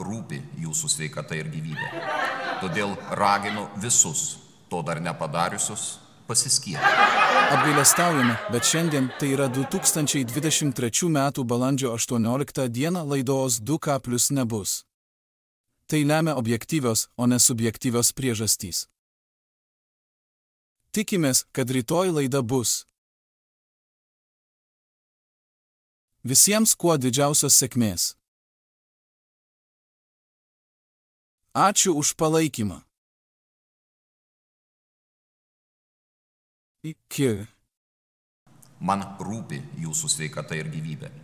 rūpi jūsų sveikata ir gyvybė. Todėl raginu visus, to dar nepadariusius, pasiskiepyti. Apgailestaujame, bet šiandien tai yra 2023 m. balandžio 18 d. laidos 2K plus nebus. Tai lemia objektyvios, o ne subjektyvios priežastys. Tikimės, kad rytoj laida bus. Visiems kuo didžiausios sėkmės. Ačiū už palaikymą. Iki. Man rūpi jūsų sveikata ir gyvybė.